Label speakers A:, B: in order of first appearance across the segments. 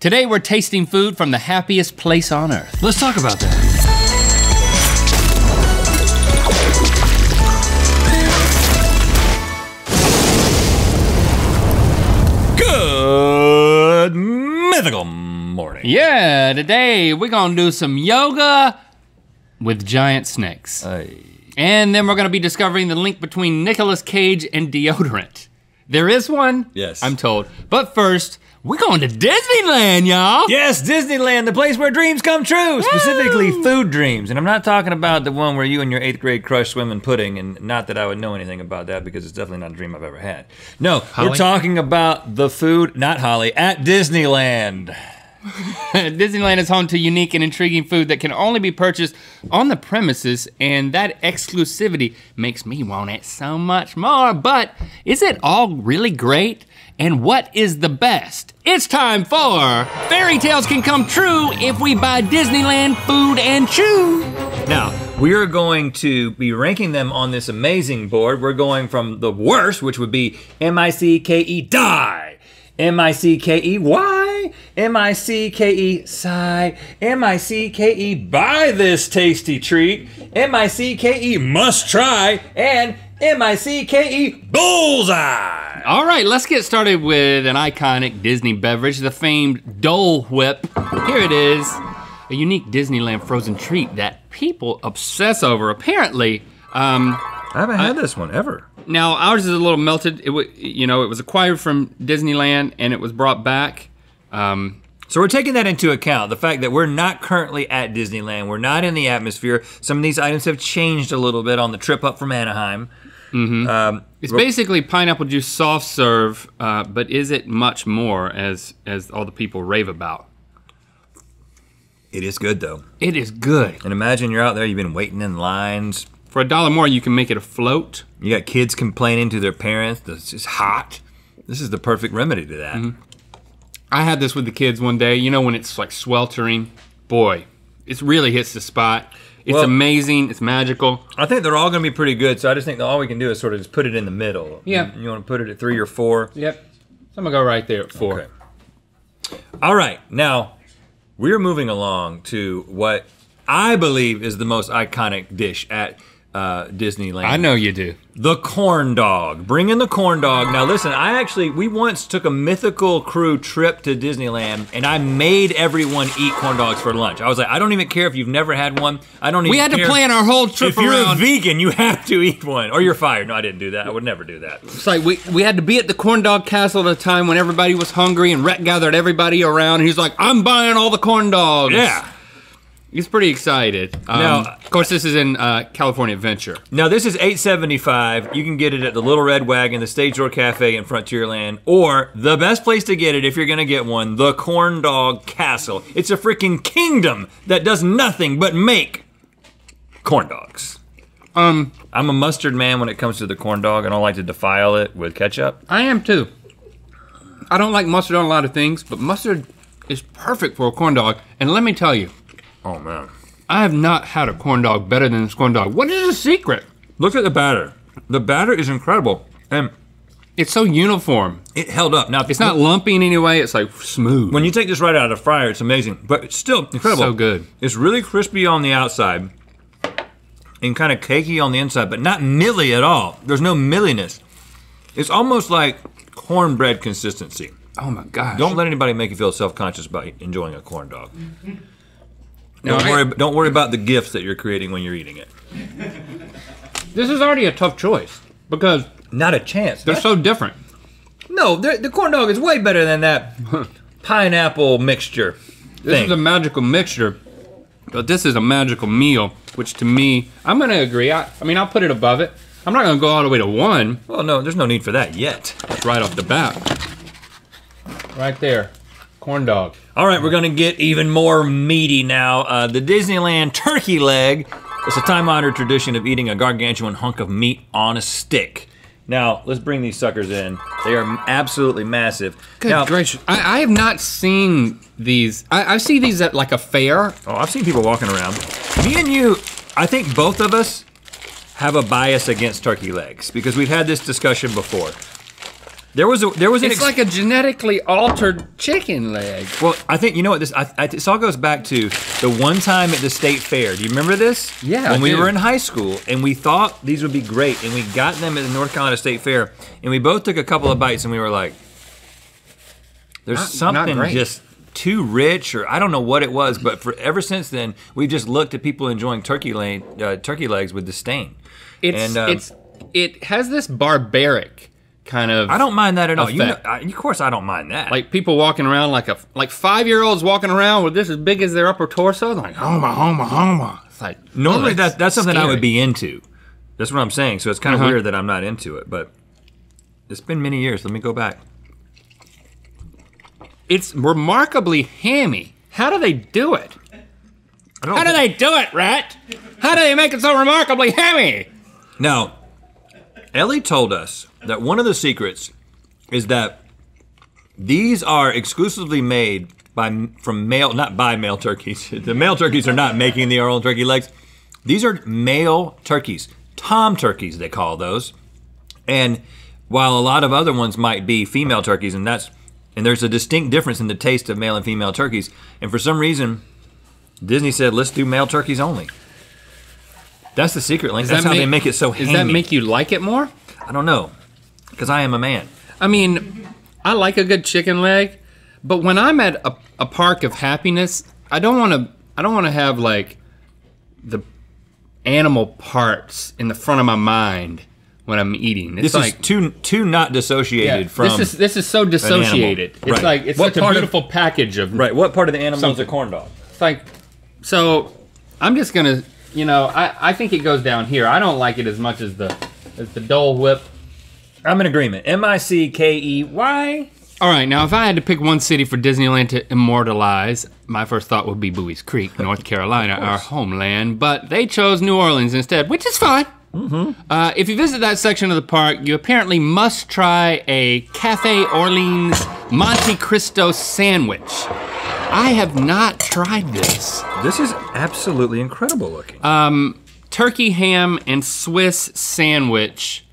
A: Today we're tasting food from the happiest place on earth.
B: Let's talk about that. Good mythical morning.
A: Yeah, today we're gonna do some yoga with giant snakes.
B: Hey.
A: And then we're gonna be discovering the link between Nicolas Cage and deodorant. There is one?
B: Yes.
A: I'm told. But first, we're going to Disneyland, y'all.
B: Yes, Disneyland, the place where dreams come true, specifically food dreams. And I'm not talking about the one where you and your eighth grade crush swim in pudding, and not that I would know anything about that because it's definitely not a dream I've ever had. No, we're talking about the food, not Holly, at Disneyland.
A: Disneyland is home to unique and intriguing food that can only be purchased on the premises, and that exclusivity makes me want it so much more. But is it all really great? And what is the best? It's time for Fairy Tales Can Come True if we buy Disneyland food and chew.
B: Now, we are going to be ranking them on this amazing board. We're going from the worst, which would be M I C K E die, M I C K E Y, M I C K E sigh, M I C K E buy this tasty treat, M I C K E must try, and M I C K E bullseye.
A: All right, let's get started with an iconic Disney beverage, the famed Dole Whip. Here it is, a unique Disneyland frozen treat that people obsess over. Apparently, um,
B: I haven't had this one ever.
A: Now ours is a little melted. It, you know, it was acquired from Disneyland and it was brought back. Um,
B: So we're taking that into account, the fact that we're not currently at Disneyland, we're not in the atmosphere. Some of these items have changed a little bit on the trip up from Anaheim. Um,
A: it's basically pineapple juice soft serve, uh, but is it much more as as all the people rave about?
B: it is good though.
A: It is good.
B: And imagine you're out there, you've been waiting in lines.
A: For a dollar more, you can make it a float.
B: You got kids complaining to their parents it's just hot. This is the perfect remedy to that. Mm-hmm.
A: I had this with the kids one day. You know when it's like sweltering? Boy, it really hits the spot. It's
B: Well-
A: amazing. It's magical.
B: I think they're all going to be pretty good. So I just think that all we can do is sort of just put it in the middle.
A: Yeah.
B: You, want to put it at three or four?
A: Yep. So I'm gonna go right there at four.
B: Okay. All right. Now, we're moving along to what I believe is the most iconic dish at uh, Disneyland.
A: I know you do.
B: The corn dog. Bring in the corn dog. Now listen, I actually we once took a mythical crew trip to Disneyland and I made everyone eat corn dogs for lunch. I was like, I don't even care if you've never had one. I don't even
A: We had to plan our whole trip
B: If you're
A: around.
B: a vegan, you have to eat one. Or you're fired. No, I didn't do that. I would never do that.
A: It's like we, we had to be at the corn dog castle at a time when everybody was hungry and Rhett gathered everybody around. And he's like, I'm buying all the corn dogs.
B: Yeah.
A: He's pretty excited. Um,
B: Now-
A: of course, this is in uh, California Adventure.
B: Now this is 875. You can get it at the Little Red Wagon, the Stage Door Cafe in Frontierland, or the best place to get it if you're gonna get one, the Corn Dog Castle. It's a freaking kingdom that does nothing but make corn dogs.
A: Um,
B: I'm a mustard man when it comes to the corn dog. And I don't like to defile it with ketchup.
A: I am too. I don't like mustard on a lot of things, but mustard is perfect for a corn dog. And let me tell you,
B: Oh man.
A: I have not had a corn dog better than this corn dog. What is the secret?
B: Look at the batter. The batter is incredible. And
A: It's so uniform.
B: it held up. Now if
A: It's not lumpy in any way. It's like smooth.
B: When you take this right out of the fryer, it's amazing, but it's still incredible.
A: So good.
B: It's really crispy on the outside and kind of cakey on the inside, but not milly at all. There's no milliness. It's almost like cornbread consistency.
A: oh my gosh.
B: Don't let anybody make you feel self-conscious about enjoying a corn dog. Don't worry. Don't worry about the gifts that you're creating when you're eating it.
A: This is already a tough choice because
B: Not a chance.
A: they're so different.
B: no, the the corn dog is way better than that pineapple mixture
A: This
B: thing.
A: is a magical mixture, but this is a magical meal, which to me, I'm gonna agree. I, I mean, I'll put it above it. I'm not gonna go all the way to one
B: well, no, there's no need for that yet.
A: right off the bat. Right there, corn dog.
B: All right, we're gonna get even more meaty now. Uh, the Disneyland turkey leg. It's a time-honored tradition of eating a gargantuan hunk of meat on a stick. Now, let's bring these suckers in. They are absolutely massive.
A: Good
B: now,
A: gracious! I, I have not seen these. I, I see these at like a fair.
B: Oh, I've seen people walking around. Me and you, I think both of us have a bias against turkey legs because we've had this discussion before. There was a there was an
A: It's like a genetically altered chicken leg.
B: well, I think you know what this. I, I, this all goes back to the one time at the state fair. Do you remember this?
A: Yeah,
B: When
A: I
B: we
A: do.
B: were in high school and we thought these would be great, and we got them at the North Carolina State Fair, and we both took a couple of bites, and we were like, "There's
A: Not- not
B: something
A: great.
B: just too rich, or I don't know what it was." But for ever since then, we've just looked at people enjoying turkey leg, uh, turkey legs with disdain.
A: It's
B: And, um,
A: it's it has this barbaric kind of
B: I don't mind that at all. You know. I, of course, I don't mind that.
A: like people walking around like a like five year olds walking around with this as big as their upper torso, like homa homa homa. It's like
B: Normally,
A: oh,
B: that, that's something I would be into. That's what I'm saying. So it's kind of
A: Uh-huh.
B: weird that I'm not into it, but it's been many years. Let me go back.
A: It's remarkably hammy. How do they do it? How do they do it, Rhett? How do they make it so remarkably hammy?
B: Now, Ellie told us that one of the secrets is that these are exclusively made by from male, not by male turkeys. The male turkeys are not making the oral turkey legs. These are male turkeys, tom turkeys they call those. And while a lot of other ones might be female turkeys, and that's and there's a distinct difference in the taste of male and female turkeys. And for some reason, Disney said, "Let's do male turkeys only." That's the secret, Link. That's how they make it so
A: Does that make you like it more?
B: I don't know, because I am a man.
A: I mean, I like a good chicken leg, but when I'm at a, a park of happiness, I don't want to. I don't want to have like the animal parts in the front of my mind when I'm eating. It's
B: This
A: like
B: is too too not dissociated
A: yeah,
B: from.
A: this is this is so dissociated. It's
B: Right.
A: like it's
B: What
A: such a
B: part of-
A: beautiful package of
B: right. What part of the animal is a corn dog?
A: It's like, so I'm just gonna, you know, I, I think it goes down here. I don't like it as much as the as the Dole Whip.
B: I'm in agreement. M I C K E Y.
A: All right, now if I had to pick one city for Disneyland to immortalize, my first thought would be Buies Creek, North Carolina, our homeland. But they chose New Orleans instead, which is fine. Uh, if you visit that section of the park, you apparently must try a Cafe Orleans Monte Cristo sandwich. I have not tried this.
B: This is absolutely incredible looking.
A: Um, turkey ham and Swiss sandwich,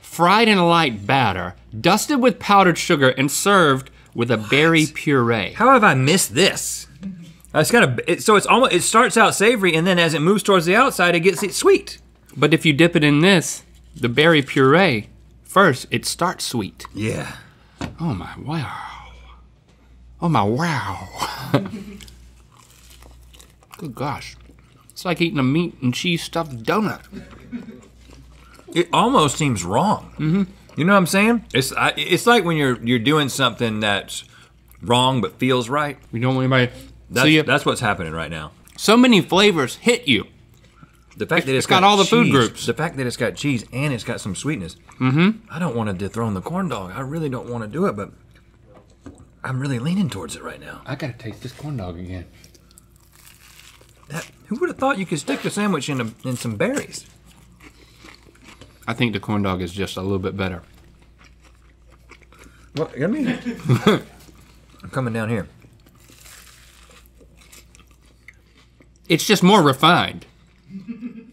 A: fried in a light batter, dusted with powdered sugar, and served with a berry puree.
B: How have I missed this? It's got a. It, so it's almost. It starts out savory, and then as it moves towards the outside, it gets it sweet.
A: But if you dip it in this, the berry puree, first it starts sweet.
B: Yeah.
A: Oh my wow. Oh my wow. Good gosh. It's like eating a meat and cheese stuffed donut.
B: It almost seems wrong. Mm-hmm. You know what I'm saying? It's I, it's like when you're you're doing something that's wrong but feels right.
A: You don't want anybody.
B: That's,
A: so, you,
B: that's what's happening right now.
A: so many flavors hit you.
B: The fact that
A: it's got all the food
B: cheese-
A: groups.
B: The fact that it's got cheese and it's got some sweetness. Mm-hmm. I don't want to dethrone the corn dog. I really don't want to do it, but I'm really leaning towards it right now.
A: I gotta taste this corn dog again.
B: That, who would have thought you could stick the sandwich in, a, in some berries?
A: I think the corn dog is just a little bit better.
B: Well, let me. I'm coming down here.
A: It's just more refined.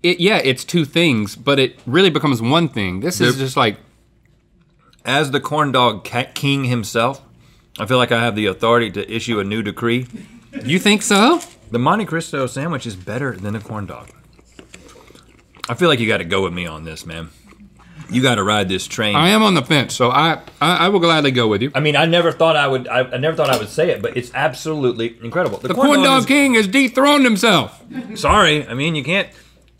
A: It yeah, it's two things, but it really becomes one thing. This is
B: There-
A: just like
B: As the corn dog king himself, I feel like I have the authority to issue a new decree.
A: you think so?
B: The Monte Cristo sandwich is better than a corn dog. I feel like you got to go with me on this, man. You got to ride this train.
A: I am on the fence, so I, I I will gladly go with you.
B: I mean, I never thought I would. I, I never thought I would say it, but it's absolutely incredible.
A: The corn dog
B: is-
A: king has dethroned himself.
B: Sorry, I mean you can't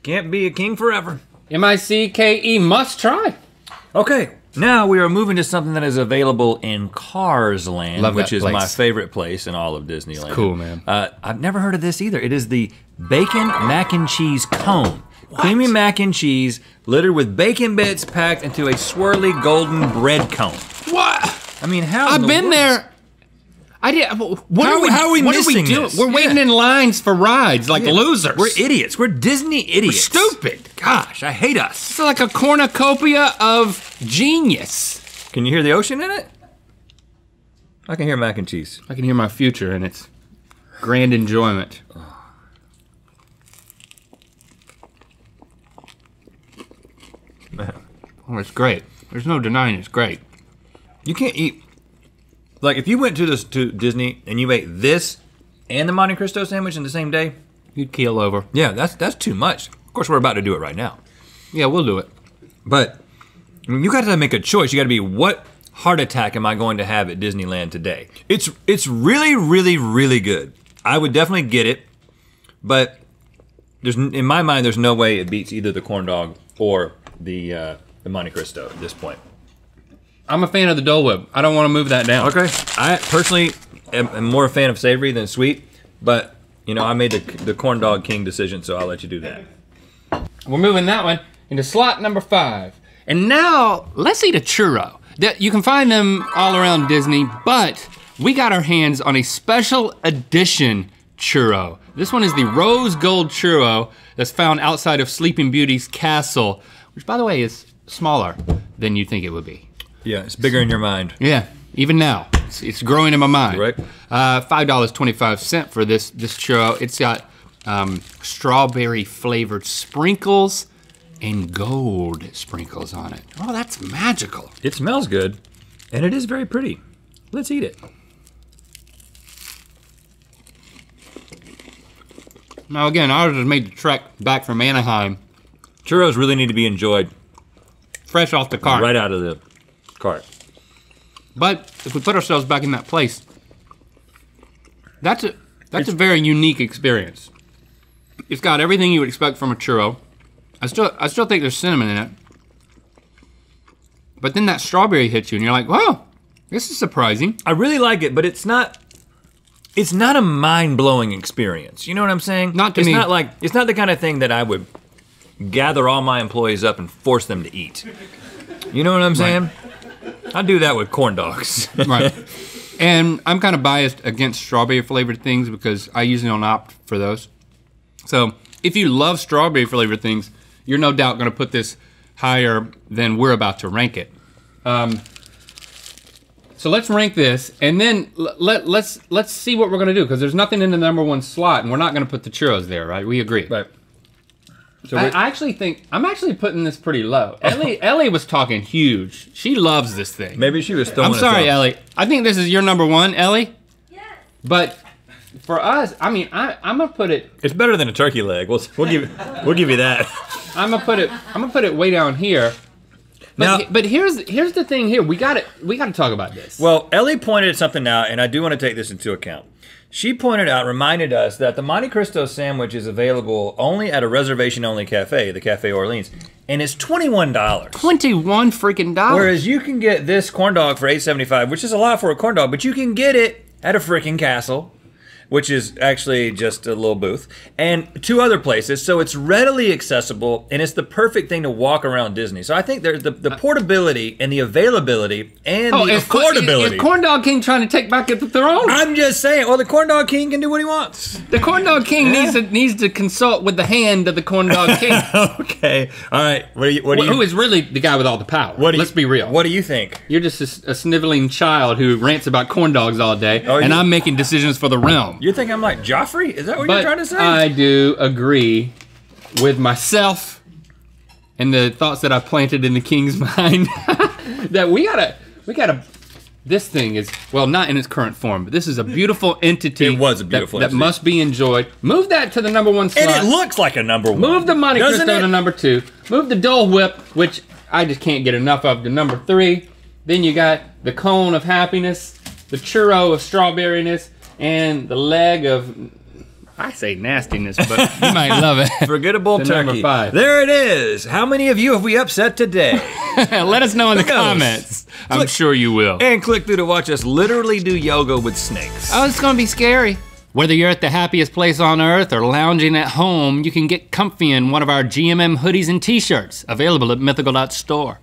B: can't be a king forever.
A: M I C K E must try.
B: Okay, now we are moving to something that is available in Cars Land,
A: Love
B: which is my favorite place in all of Disneyland.
A: cool, man.
B: Uh, I've never heard of this either. It is the bacon mac and cheese cone. Creamy mac and cheese littered with bacon bits packed into a swirly golden bread cone.
A: What?
B: I mean, how?
A: I've been
B: world-
A: there. I did. What
B: How-
A: are we?
B: how are we
A: what
B: missing
A: are we doing?
B: this?
A: We're waiting
B: Yeah.
A: in lines for rides like losers.
B: We're idiots. We're Disney idiots.
A: stupid.
B: Gosh, I hate us.
A: It's like a cornucopia of genius.
B: Can you hear the ocean in it? I can hear mac and cheese.
A: I can hear my future in its grand enjoyment. Oh, it's great. There's no denying it's great.
B: You can't eat. Like if you went to this to Disney and you ate this and the Monte Cristo sandwich in the same day,
A: You'd keel over.
B: yeah, that's that's too much. Of course, we're about to do it right now.
A: Yeah, we'll do it.
B: But I mean, you got to make a choice. You got to be what heart attack am I going to have at Disneyland today? It's it's really really really good. I would definitely get it, but there's in my mind there's no way it beats either the corn dog or the uh, the Monte Cristo at this point.
A: I'm a fan of the Dole Whip. I don't want to move that down.
B: Okay, I personally am, am more a fan of savory than sweet, but you know I made the the corn dog king decision, so I'll let you do that.
A: We're moving that one into slot number five. And now let's eat a churro. That you can find them all around Disney, but we got our hands on a special edition churro. This one is the rose gold churro that's found outside of Sleeping Beauty's castle, which by the way is smaller than you think it would be.
B: Yeah, it's bigger in your mind.
A: Yeah, even now, it's, it's growing in my mind.
B: Right.
A: Uh, Five dollars twenty-five cent for this this churro. It's got um, strawberry flavored sprinkles and gold sprinkles on it. Oh, that's magical.
B: It smells good, and it is very pretty. Let's eat it.
A: Now again, ours was made the trek back from Anaheim,
B: Churros really need to be enjoyed
A: fresh off the cart.
B: right out of the cart.
A: But if we put ourselves back in that place, that's a that's a very unique experience. It's got everything you would expect from a churro. I still I still think there's cinnamon in it. But then that strawberry hits you and you're like, whoa, this is surprising.
B: I really like it, but it's not. It's not a mind-blowing experience. You know what I'm saying?
A: Not to
B: it's
A: me.
B: not like it's not the kind of thing that I would gather all my employees up and force them to eat. You know what I'm saying? I do that with corn dogs.
A: Right. and I'm kind of biased against strawberry flavored things because I usually don't opt for those. So if you love strawberry flavored things, you're no doubt going to put this higher than we're about to rank it. Um, so let's rank this, and then let let's let's see what we're going to do because there's nothing in the number one slot, and we're not going to put the churros there, right? We agree.
B: right. So
A: I, I actually think I'm actually putting this pretty low. Oh. Ellie Ellie was talking huge. She loves this thing.
B: maybe she was throwing
A: I'm sorry,
B: off.
A: Ellie. I think this is your number one, Ellie.
C: Yes.
A: But for us, I mean, I, I'm gonna put it.
B: It's better than a turkey leg. We'll we'll give we'll give you that.
A: I'm gonna put it. I'm gonna put it way down here. But,
B: Now-
A: but here's here's the thing. Here we got to We got to talk about this.
B: Well, Ellie pointed something out, and I do want to take this into account. She pointed out, reminded us that the Monte Cristo sandwich is available only at a reservation only cafe, the Cafe Orleans, and it's $21.
A: Twenty-one freaking dollars.
B: Whereas you can get this corn dog for $8.75, which is a lot for a corn dog, but you can get it at a freaking castle, which is actually just a little booth, and two other places. So it's readily accessible, and it's the perfect thing to walk around Disney. So I think there's the, the uh, portability and the availability and oh, the
A: is Cor-
B: affordability.
A: Is Corn Dog King trying to take back the throne?
B: I'm just saying. Well, the corn dog king can do what he wants.
A: the Corn Dog King needs to needs to consult with the hand of the Corn Dog King,
B: okay. All right. What do you? What do you?
A: who is really the guy with all the power.
B: what do you-
A: Let's be real.
B: What do you think?
A: You're just a, a sniveling child who rants about corn dogs all day,
B: Oh,
A: and I'm making decisions for the realm.
B: You think I'm like Joffrey? Is that what
A: but
B: you're trying to say?
A: I do agree with myself and the thoughts that I planted in the king's mind that we gotta, we gotta. This thing is well, not in its current form, but this is a beautiful entity.
B: It was a
A: that-
B: beautiful
A: that,
B: entity.
A: must be enjoyed. Move that to the number one slot.
B: and it looks like a number one.
A: Move the Monte
B: doesn't
A: Cristo
B: it?
A: to number two. Move the Dole Whip, which I just can't get enough of, to number three. Then you got the cone of happiness, the churro of strawberryness, and the leg of I say nastiness, but you might love it.
B: Forgettable
A: The
B: turkey.
A: number five.
B: There it is. How many of you have we upset today?
A: Let us know in the comments. I'm
B: Click-
A: sure you will.
B: and click through to watch us literally do yoga with snakes.
A: Oh, it's gonna be scary. Whether you're at the happiest place on earth or lounging at home, you can get comfy in one of our GMM hoodies and t-shirts available at mythical.store.